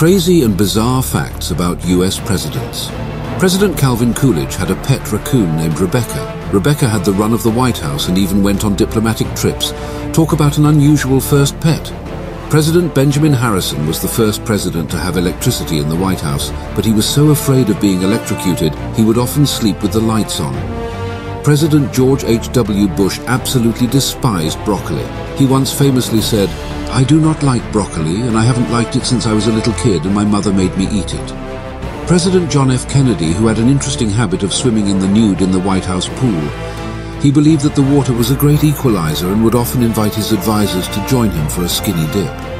Crazy and bizarre facts about US presidents. President Calvin Coolidge had a pet raccoon named Rebecca. Rebecca had the run of the White House and even went on diplomatic trips. Talk about an unusual first pet. President Benjamin Harrison was the first president to have electricity in the White House, but he was so afraid of being electrocuted, he would often sleep with the lights on. President George H.W. Bush absolutely despised broccoli. He once famously said, I do not like broccoli, and I haven't liked it since I was a little kid and my mother made me eat it. President John F. Kennedy, who had an interesting habit of swimming in the nude in the White House pool, he believed that the water was a great equalizer and would often invite his advisors to join him for a skinny dip.